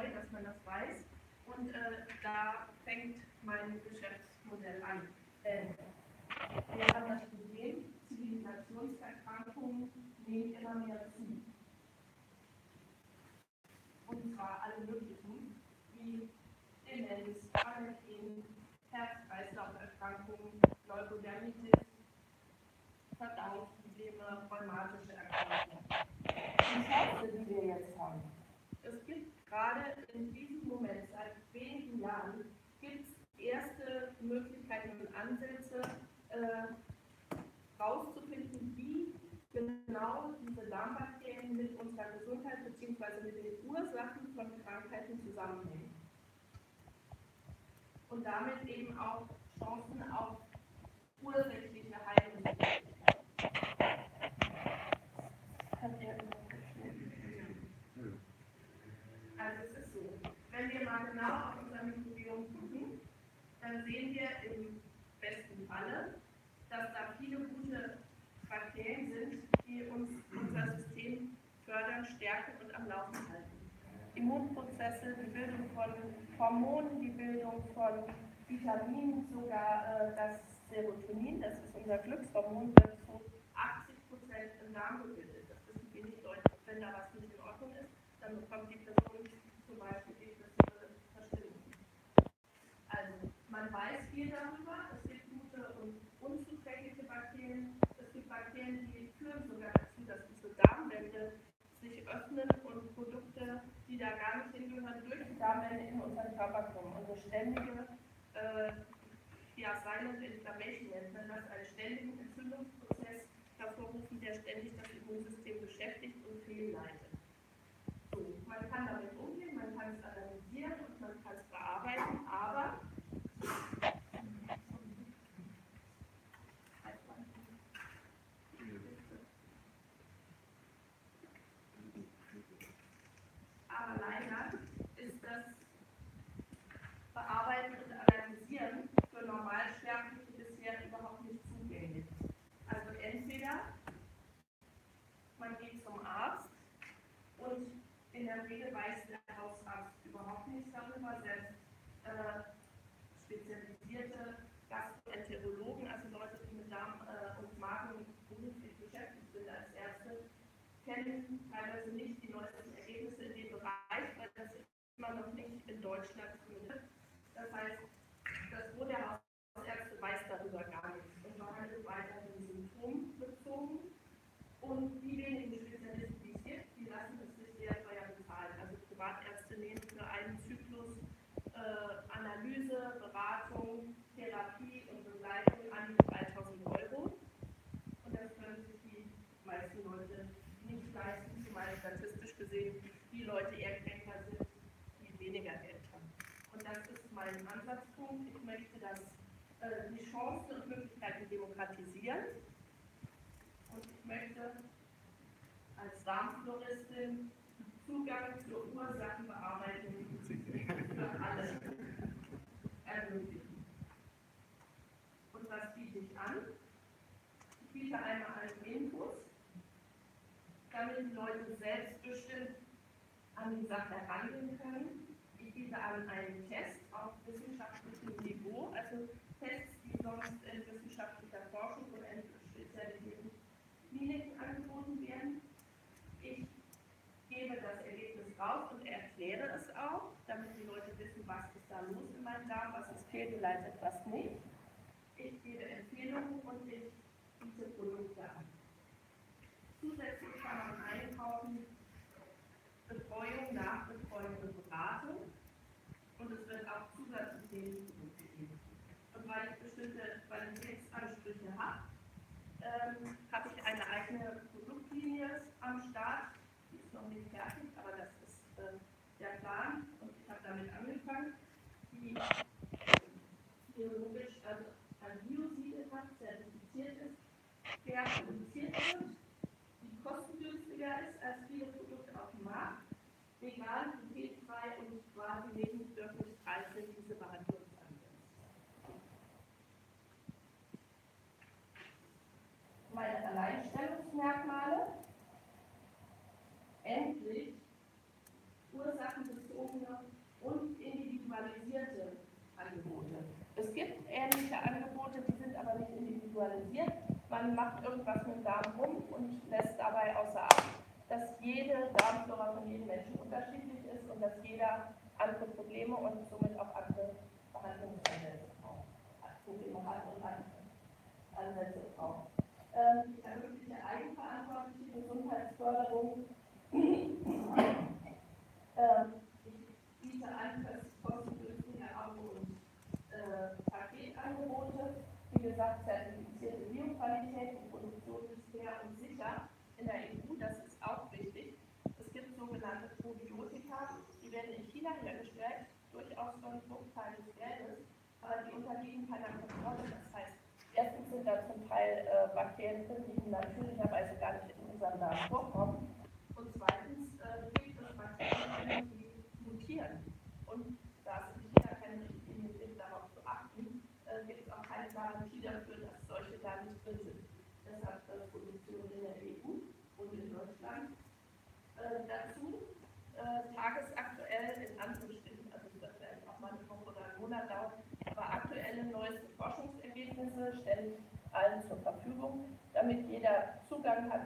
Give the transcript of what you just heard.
neu, dass man das weiß. Und äh, da fängt mein Geschäftsmodell an. Denn wir haben das Problem, Zivilisationserkrankungen nehmen immer mehr zu. Und zwar alle möglichen, wie Demenz, Allergien, Herz-Kreislauf-Erkrankungen, Leukodermitis, Verdauungsprobleme, rheumatische Erkrankungen. Die Chance, die wir jetzt haben. Es gibt gerade in diesem Moment, seit wenigen Jahren, gibt es erste Möglichkeiten und Ansätze, äh, rauszufinden, wie genau diese Darmbakterien mit unserer Gesundheit bzw. mit den Ursachen von Krankheiten zusammenhängen. Und damit eben auch Chancen auf ursächliche Heilung. Also es ist so, wenn wir mal genau auf unser Mikrobiom gucken, dann sehen wir im besten Falle, dass da viele gute Bakterien sind, die uns unser System fördern, stärken und am Laufen halten. Immunprozesse, die Bildung von Hormonen, die Bildung von Vitaminen, sogar äh, das Serotonin, das ist unser Glückshormon, wird zu 80 Prozent im Darm gebildet. Das wissen nicht deutlich. Wenn da was nicht in Ordnung ist, dann bekommt die Person zum Beispiel Verstimmung. Also, man weiß viel darüber. Es gibt gute und unzuträgliche Bakterien. Es gibt Bakterien, die führen sogar dazu, dass diese Darmwände sich öffnen und Produkte, die da gar nicht hingehören, durch die Darmwände in unseren Körper kommen. Unsere ständige äh, ja, Silent Inflammation nennt man das, einen ständigen Entzündungsprozess hervorrufen, der ständig das Immunsystem beschäftigt und fehlleitet. Man kann damit umgehen, man kann es analysieren und man kann es bearbeiten, aber aber leider ist das Bearbeiten und Analysieren für Normalsterbliche bisher überhaupt nicht zugänglich. Also entweder man geht zum Arzt und Regel weiß der Hausarzt überhaupt nichts darüber, selbst äh, spezialisierte Gastroenterologen, also Leute, die mit Darm äh, und Magen beruflich beschäftigt sind als Ärzte, kennen teilweise nicht die neuesten Ergebnisse in dem Bereich, weil das immer noch nicht in Deutschland zumindest. Das heißt, das Gros der Hausärzte weiß darüber gar nichts und behandelt weiterhin symptombezogen. Und die wenigen Spezialisten, die es gibt, die lassen es sich sehr teuer bezahlen. Also Privatärzte nehmen für einen Zyklus äh, Analyse, Beratung, Therapie und Begleitung an die 3000 Euro. Und das können sich die meisten Leute nicht leisten, zumal statistisch gesehen die Leute eher kränker sind, die weniger Geld haben. Und das ist mein Ansatzpunkt. Ich möchte das, äh, die Chancen und Möglichkeiten demokratisieren. Und ich möchte als Darmfloristin Zugang zur Ursachenbearbeitung für alle ermöglichen. Und was biete ich an? Ich biete einmal einen Input, damit die Leute selbstbestimmt an die Sache herangehen können. Ich biete an einen Test auf wissenschaftlichem Niveau, also Tests, die sonst in wissenschaftlicher Forschung oder in spezialisierten Kliniken angeboten werden. Ich gebe das Ergebnis raus und erkläre es auch, damit die Leute wissen, was ist da los in meinem Darm, was ist fehlgeleitet, was nicht. Ich gebe Empfehlungen und ich biete Produkte an. Zusätzlich kann man einkaufen Betreuung, Nachbetreuung und Beratung. Und es wird auch Zusatzinformationen geben. Und weil ich bestimmte Qualitätsansprüche habe, ähm, habe ich eine eigene Produktlinie am Start. Die ist noch nicht fertig, aber das ist äh, der Plan und ich habe damit angefangen, die biologisch also ein Biosiegel hat, zertifiziert ist, fair produziert wird, die kostengünstiger ist als viele Produkte auf dem Markt, vegan, glutenfrei und quasi lebensbedürftig Macht irgendwas mit dem Darm rum und lässt dabei außer Acht, dass jede Darmflora von jedem Menschen unterschiedlich ist und dass jeder andere Probleme und somit auch andere Behandlungsansätze braucht. Probleme hat und Ansätze braucht. Ähm, die ermögliche eigenverantwortliche Gesundheitsförderung. ähm, ich biete an, dass kostenlose Abo und äh, Paketangebote, wie gesagt, zertifizierte Bioqualität, die Produktion ist fair und sicher in der EU, das ist auch wichtig. Es gibt sogenannte Probiotika, die werden in China hergestellt, durchaus einen Bruchteil des Geldes, aber die unterliegen keiner Kontrolle. Das heißt, erstens sind da zum Teil äh, Bakterien drin, die natürlicherweise gar nicht in unserem Darm vorkommen. Und zweitens äh, gibt es Bakterien, die mutieren. Und da es in China keine Richtlinie gibt, darauf zu achten, äh, gibt es auch keine Garantie dafür, dass solche da nicht drin sind. Deshalb äh, Produktion in der EU und in Deutschland. Äh, dazu äh, tagesaktuell in Anführungsstrichen, also das wird vielleicht auch mal eine Woche oder einen Monat dauern, aber aktuelle neueste Forschungsergebnisse stelle ich allen zur Verfügung, damit jeder Zugang hat